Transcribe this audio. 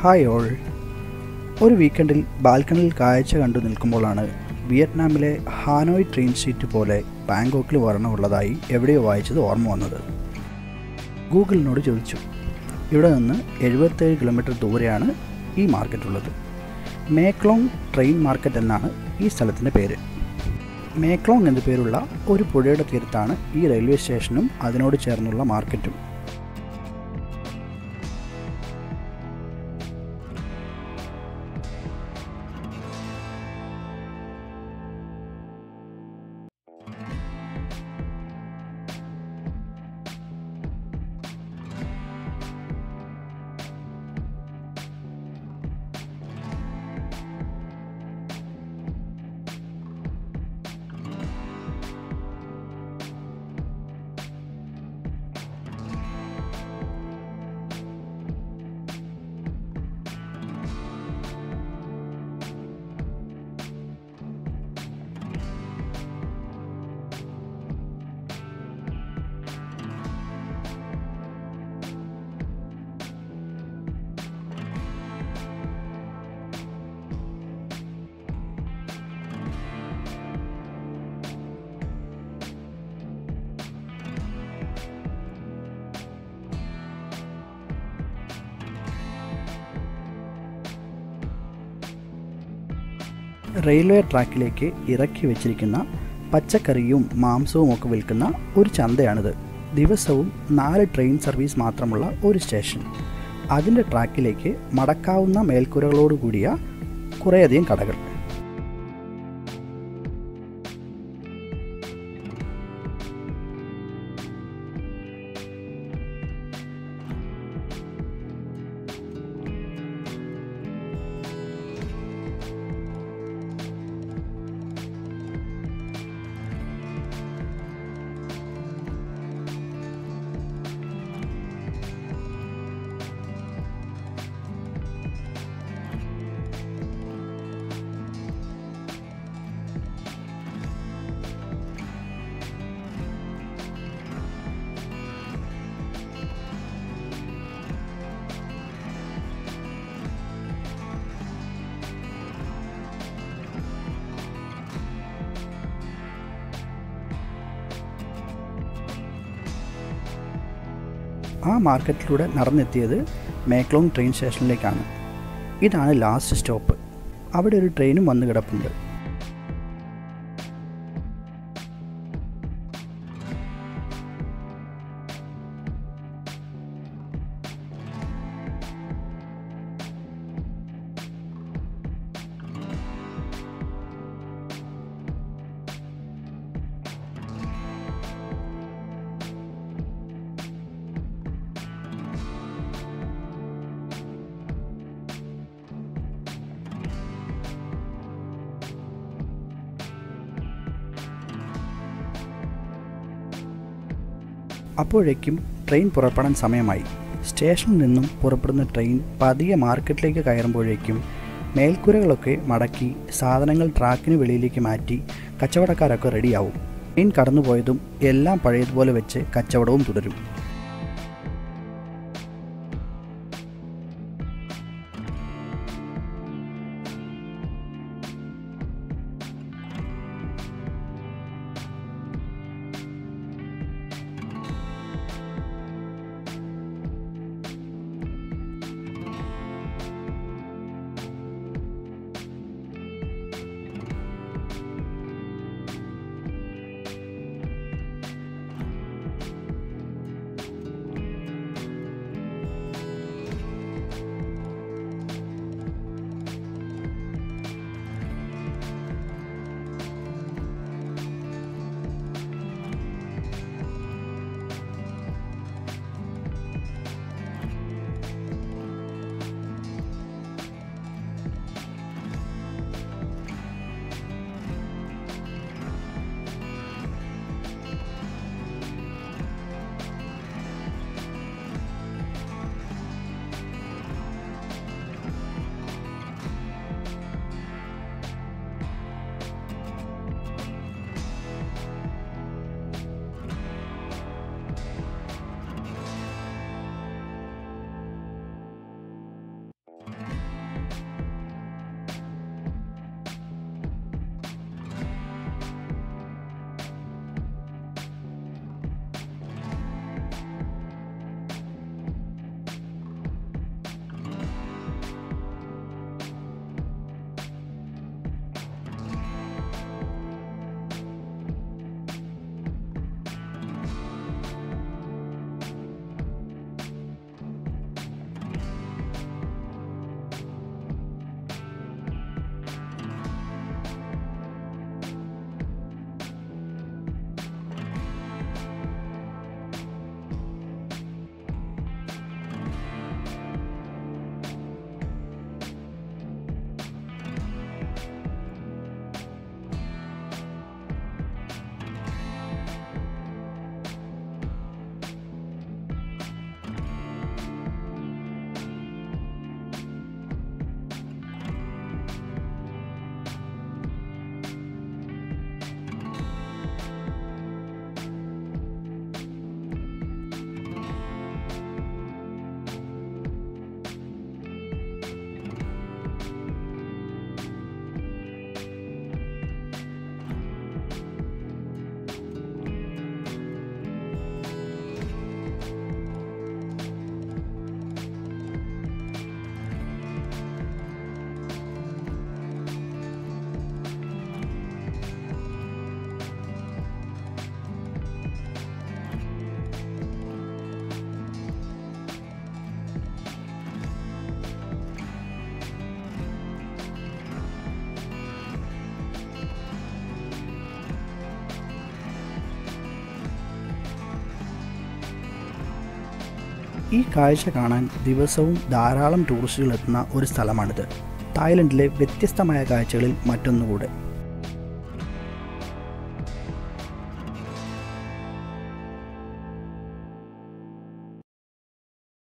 Hi all. ഒരു വീക്കെൻഡിൽ ബാൽക്കണിൽ കാഴ്ച കണ്ടു നിൽക്കുമ്പോഴാണ് വിയറ്റ്നാമിലെ ഹാനോയ് ട്രെയിൻ സീറ്റ് പോലെ ബാങ്കോക്കിൽ വരണമുള്ളതായി എവിടെയോ വായിച്ചത് ഓർമ്മ വന്നത്. ഗൂഗിളിനോട് ചോദിച്ചു ഇവിടെ നിന്ന് എഴുപത്തേഴ് കിലോമീറ്റർ ദൂരെയാണ് ഈ മാർക്കറ്റ് ഉള്ളത് മേക്ലോങ് ട്രെയിൻ മാർക്കറ്റ് എന്നാണ് ഈ സ്ഥലത്തിന്റെ പേര്. മേക്ലോങ് എന്ന പേരുള്ള ഒരു പുഴയുടെ തീരത്താണ് ഈ റെയിൽവേ സ്റ്റേഷനും അതിനോട് ചേർന്നുള്ള മാർക്കറ്റും. റെയിൽവേ ട്രാക്കിലേക്ക് ഇറക്കി വെച്ചിരിക്കുന്ന പച്ചക്കറിയും മാംസവും ഒക്കെ വിൽക്കുന്ന ഒരു ചന്തയാണിത്. ദിവസവും നാല് ട്രെയിൻ സർവീസ് മാത്രമുള്ള ഒരു സ്റ്റേഷൻ. അതിന്റെ ട്രാക്കിലേക്ക് മടക്കാവുന്ന മേൽക്കൂരകളോടുകൂടിയ കുറേയധികം കടകൾ. ആ മാർക്കറ്റിലൂടെ നടന്നെത്തിയത് മേക്ലോങ് ട്രെയിൻ സ്റ്റേഷനിലേക്കാണ്. ഇതാണ് ലാസ്റ്റ് സ്റ്റോപ്പ്. അവിടെ ഒരു ട്രെയിനും വന്നു കിടപ്പുണ്ട്. അപ്പോഴേക്കും ട്രെയിൻ പുറപ്പെടാൻ സമയമായി. സ്റ്റേഷനിൽ നിന്നും പുറപ്പെടുന്ന ട്രെയിൻ പതിയെ മാർക്കറ്റിലേക്ക് കയറുമ്പോഴേക്കും മേൽക്കൂരകളൊക്കെ മടക്കി സാധനങ്ങൾ ട്രാക്കിന് വെളിയിലേക്ക് മാറ്റി കച്ചവടക്കാരൊക്കെ റെഡിയാവും. ട്രെയിൻ കടന്നുപോയതും എല്ലാം പഴയതുപോലെ വെച്ച് കച്ചവടവും തുടരും. ഈ കാഴ്ച കാണാൻ ദിവസവും ധാരാളം ടൂറിസ്റ്റുകൾ എത്തുന്ന ഒരു സ്ഥലമാണിത്. തായ്ലൻഡിലെ വ്യത്യസ്തമായ കാഴ്ചകളിൽ മറ്റൊന്നുകൂടെ.